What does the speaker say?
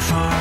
far